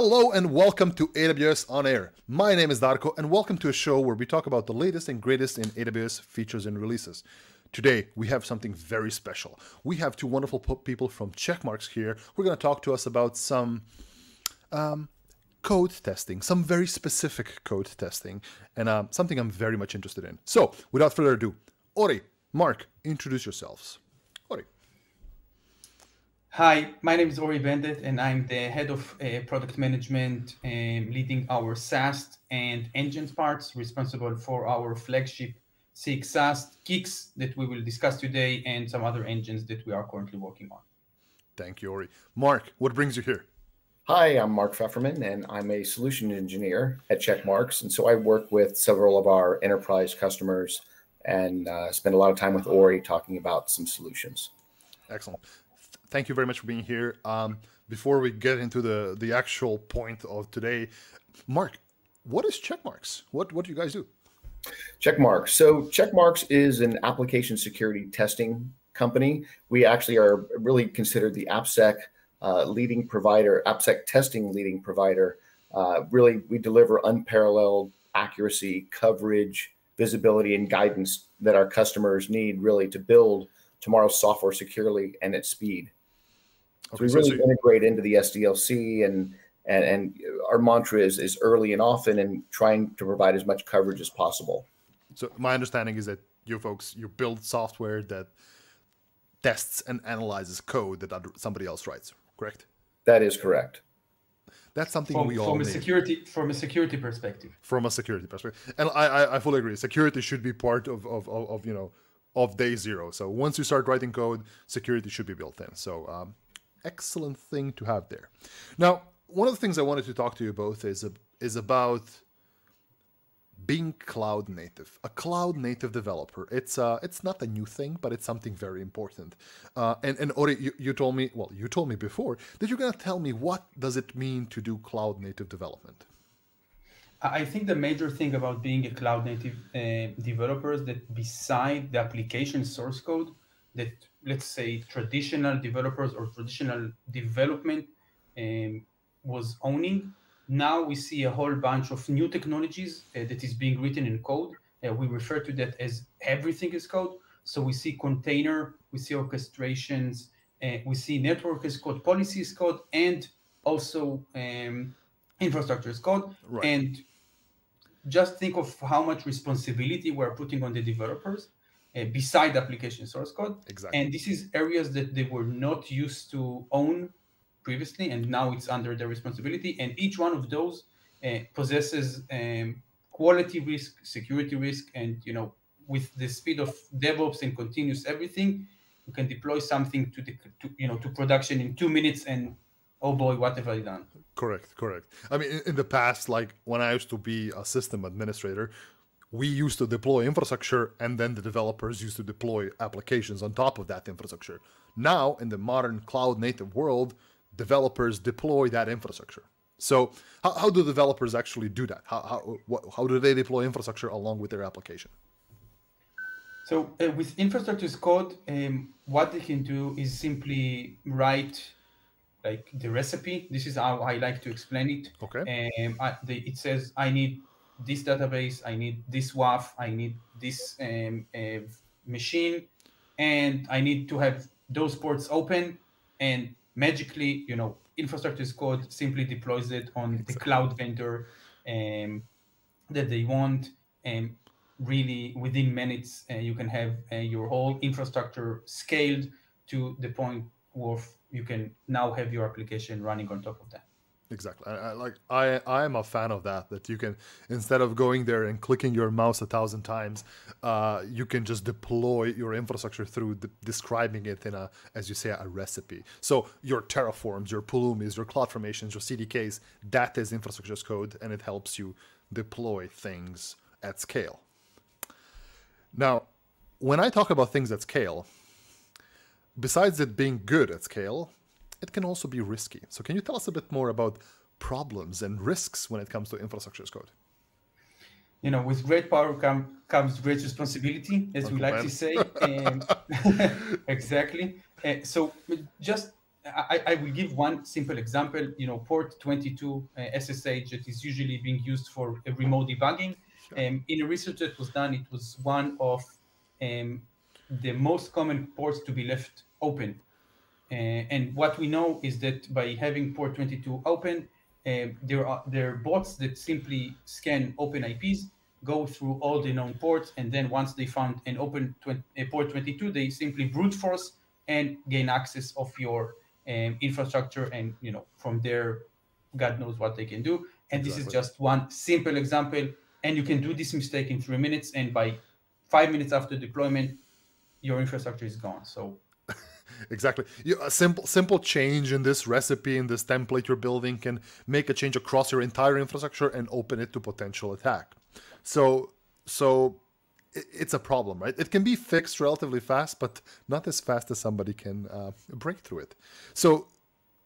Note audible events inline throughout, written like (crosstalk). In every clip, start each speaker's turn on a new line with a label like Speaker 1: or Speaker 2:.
Speaker 1: Hello and welcome to AWS On Air. My name is Darko and welcome to a show where we talk about the latest and greatest in AWS features and releases. Today, we have something very special. We have two wonderful people from Checkmarx here. We're going to talk to us about some um, code testing, some very specific code testing, and uh, something I'm very much interested in. So, without further ado, Ori, Mark, introduce yourselves.
Speaker 2: Hi, my name is Ori Bendet, and I'm the head of uh, product management, um, leading our SAST and engines parts, responsible for our flagship CX SAST KICS that we will discuss today, and some other engines that we are currently working on.
Speaker 1: Thank you, Ori. Mark, what brings you here?
Speaker 3: Hi, I'm Mark Feferman, and I'm a solution engineer at Checkmarx. And so I work with several of our enterprise customers and uh, spend a lot of time with Ori talking about some solutions.
Speaker 1: Excellent thank you very much for being here. Um, before we get into the the actual point of today, Mark, what is Checkmarx? What what do you guys do?
Speaker 3: Checkmarx. So Checkmarx is an application security testing company. We actually are really considered the AppSec uh, leading provider, AppSec testing leading provider. Uh, really, we deliver unparalleled accuracy, coverage, visibility, and guidance that our customers need really to build tomorrow's software securely and at speed. Okay, so we really so, integrate into the SDLC and and and our mantra is is early and often and trying to provide as much coverage as possible.
Speaker 1: So my understanding is that you folks you build software that tests and analyzes code that somebody else writes, correct?
Speaker 3: That is correct.
Speaker 1: That's something
Speaker 2: from,
Speaker 1: we all
Speaker 2: from
Speaker 1: a
Speaker 2: need. security from a security perspective.
Speaker 1: From a security perspective, and I, I, I fully agree. Security should be part of, of, of, of, you know of day zero. So once you start writing code, security should be built in. So um, excellent thing to have there. Now, one of the things I wanted to talk to you both is is about being cloud native. A cloud native developer. It's uh it's not a new thing, but it's something very important. Uh, and and Ori, you, you told me well, you told me before that you're gonna tell me what does it mean to do cloud native development.
Speaker 2: I think the major thing about being a cloud native uh, developer is that beside the application source code, that let's say traditional developers or traditional development um, was owning. Now we see a whole bunch of new technologies uh, that is being written in code. Uh, we refer to that as everything is code. So we see container, we see orchestrations, uh, we see network as code, policies code, and also um, infrastructure as code. Right. And just think of how much responsibility we're putting on the developers uh, beside application source code.
Speaker 1: Exactly.
Speaker 2: And this is areas that they were not used to own previously, and now it's under their responsibility. And each one of those uh, possesses um, quality risk, security risk, and you know, with the speed of DevOps and continuous everything, you can deploy something to the to, you know to production in two minutes, and oh boy, what have I done?
Speaker 1: Correct, correct. I mean, in the past, like when I used to be a system administrator, we used to deploy infrastructure and then the developers used to deploy applications on top of that infrastructure. Now, in the modern cloud native world, developers deploy that infrastructure. So, how, how do developers actually do that? How, how, what, how do they deploy infrastructure along with their application?
Speaker 2: So, uh, with infrastructure as code, um, what they can do is simply write like the recipe. This is how I like to explain it.
Speaker 1: Okay.
Speaker 2: Um, I, the, it says I need this database, I need this WAF, I need this um, uh, machine, and I need to have those ports open. And magically, you know, infrastructure as code simply deploys it on exactly. the cloud vendor um, that they want. And really, within minutes, uh, you can have uh, your whole infrastructure scaled to the point where you can now have your application running on top of that.
Speaker 1: Exactly. I, I, like I I am a fan of that. That you can instead of going there and clicking your mouse a thousand times, uh, you can just deploy your infrastructure through the, describing it in a, as you say, a recipe. So your Terraforms, your Pulumis, your CloudFormations, your CDKs, that is infrastructure as code, and it helps you deploy things at scale. Now, when I talk about things at scale, besides it being good at scale, it can also be risky. So can you tell us a bit more about problems and risks when it comes to infrastructure as code?
Speaker 2: You know, with great power come, comes great responsibility, as we like to say. and, (laughs) exactly. Uh, so just I, I, will give one simple example. You know, port 22 uh, SSH that is usually being used for remote debugging. Um, in a research that was done, it was one of um, the most common ports to be left open. Uh, and what we know is that by having port 22 open, uh, there are there are bots that simply scan open IPs, go through all the known ports, and then once they found an open 20, port 22, they simply brute force and gain access of your um, infrastructure, and you know from there, God knows what they can do. And exactly. this is just one simple example. And you can do this mistake in three minutes, and by five minutes after deployment, your infrastructure is gone. So (laughs) (laughs)
Speaker 1: exactly. You, a simple simple change in this recipe in this template you're building can make a change across your entire infrastructure and open it to potential attack. So so it, it's a problem, right? It can be fixed relatively fast, but not as fast as somebody can uh, break through it. So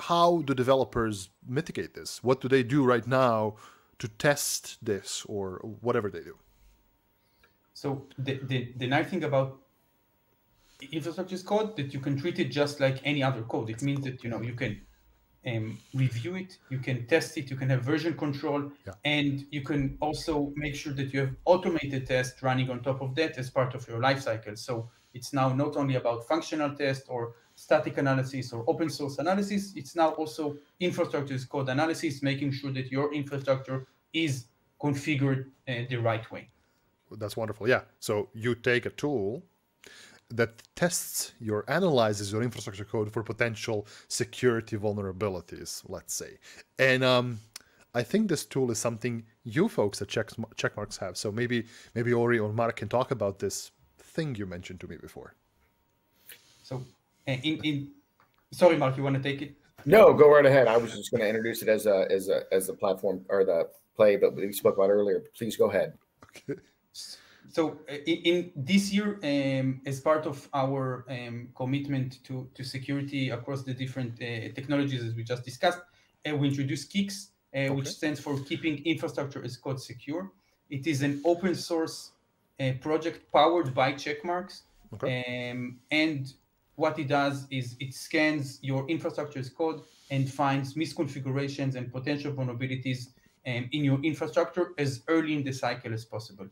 Speaker 1: how do developers mitigate this? What do they do right now to test this or whatever they do?
Speaker 2: So the, the, the nice thing about infrastructure as code that you can treat it just like any other code. It means that you know you can um, review it, you can test it, you can have version control, yeah. and you can also make sure that you have automated tests running on top of that as part of your lifecycle. So it's now not only about functional test or static analysis or open source analysis, it's now also infrastructure as code analysis, making sure that your infrastructure is configured uh, the right way.
Speaker 1: That's wonderful. Yeah. So you take a tool that tests your analyzes your infrastructure code for potential security vulnerabilities, let's say. And um, I think this tool is something you folks at Check, Checkmarx have. So maybe maybe Ori or Mark can talk about this thing you mentioned to me before.
Speaker 2: So, in, in sorry, Mark, you want to take it?
Speaker 3: No, go right ahead. I was just going to introduce it as a as a as the platform or the play, but we spoke about earlier. Please go ahead. Okay
Speaker 2: so uh, in, in, this year, um, as part of our um, commitment to, to security across the different uh, technologies as we just discussed, uh, we introduced KICS, uh, okay. which stands for Keeping Infrastructure as Code Secure. It is an open source uh, project powered by Checkmarx. Okay. Um, and what it does is it scans your infrastructure as code and finds misconfigurations and potential vulnerabilities um, in your infrastructure as early in the cycle as possible.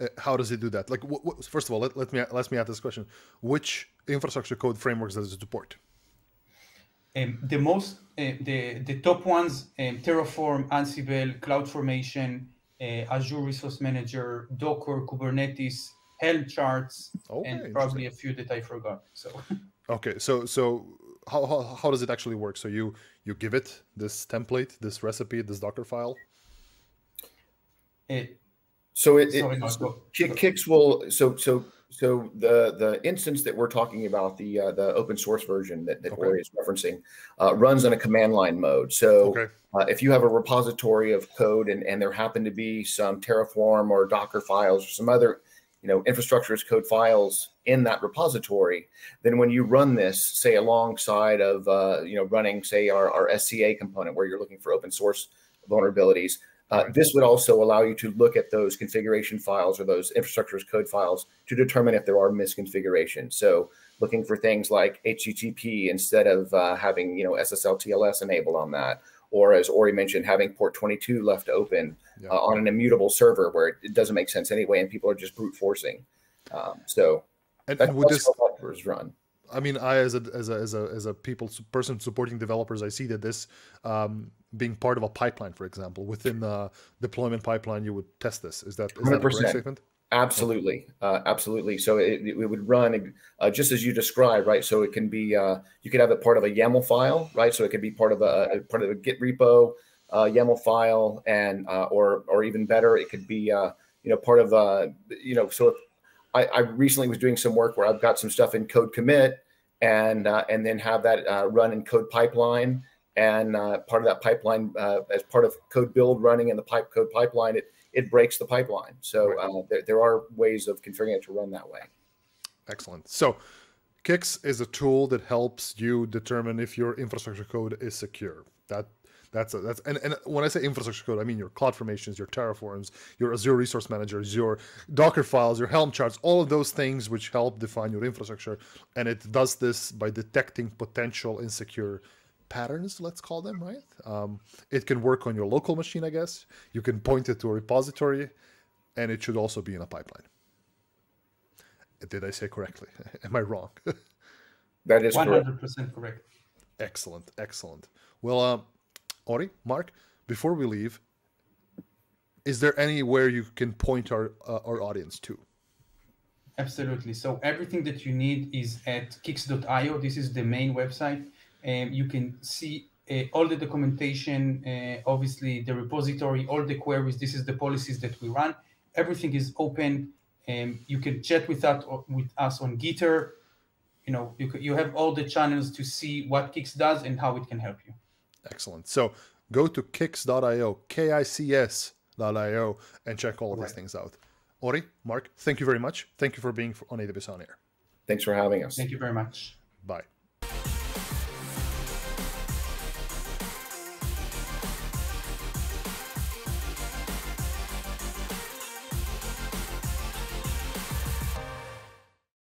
Speaker 1: Uh, how does it do that? Like, first of all, let, let me let me ask this question: Which infrastructure code frameworks does it support?
Speaker 2: Um, the most, uh, the the top ones: um, Terraform, Ansible, CloudFormation, uh, Azure Resource Manager, Docker, Kubernetes, Helm charts, okay, and probably a few that I forgot. So. (laughs)
Speaker 1: Okay, so so how, how how does it actually work? So you you give it this template, this recipe, this Docker file.
Speaker 3: It so it, Sorry, it so KICS will so so so the the instance that we're talking about the uh, the open source version that, that okay. Ori is referencing uh, runs on a command line mode. So okay. uh, if you have a repository of code and, and there happen to be some Terraform or Docker files or some other you know infrastructure as code files in that repository, then when you run this, say alongside of uh, you know running say our, our SCA component where you're looking for open source vulnerabilities, uh, this would also allow you to look at those configuration files or those infrastructure as code files to determine if there are misconfigurations. So looking for things like HTTP instead of uh, having you know SSL TLS enabled on that, or as Ori mentioned, having port 22 left open yeah. uh, on an immutable server where it doesn't make sense anyway, and people are just brute forcing. Um, so
Speaker 1: and, and would this run? I mean, I as a as a as a as a people person supporting developers, I see that this um, being part of a pipeline, for example, within the deployment pipeline, you would test this. Is that is 100%. that a correct statement?
Speaker 3: Absolutely, uh, absolutely. So it, it would run uh, just as you described, right? So it can be uh, you could have it part of a YAML file, right? So it could be part of a, a part of a Git repo uh, YAML file, and uh, or or even better, it could be uh, you know part of a you know. So I, I, recently was doing some work where I've got some stuff in CodeCommit, and and then have that run in CodePipeline and uh, part of that pipeline uh, as part of CodeBuild running in the pipe CodePipeline it it breaks the pipeline. So uh, there, there are ways of configuring it to run that way.
Speaker 1: Excellent. So KICS is a tool that helps you determine if your infrastructure code is secure. That That's a, that's and, and when I say infrastructure code, I mean your CloudFormations, your terraforms, your Azure resource managers, your Docker files, your Helm charts, all of those things which help define your infrastructure. And it does this by detecting potential insecure patterns, let's call them, right? Um, it can work on your local machine, I guess. You can point it to a repository, and it should also be in a pipeline. Did I say correctly? (laughs) Am I wrong? (laughs)
Speaker 3: that is
Speaker 2: 100% correct. correct.
Speaker 1: Excellent, excellent. Well, um, Ori, Mark, before we leave, is there anywhere you can point our uh, our audience to?
Speaker 2: Absolutely. So everything that you need is at kics.io. This is the main website. And you can see uh, all the documentation, uh, obviously the repository, all the queries. This is the policies that we run. Everything is open. and you can chat with us with us on Gitter. You know, you, you have all the channels to see what KICS does and how it can help you.
Speaker 1: Excellent. So go to kics.io, K I C S.io, and check all of right. these things out. Ori, Mark, thank you very much. Thank you for being on AWS On Air.
Speaker 3: Thanks for having us.
Speaker 2: Thank you very much.
Speaker 1: Bye.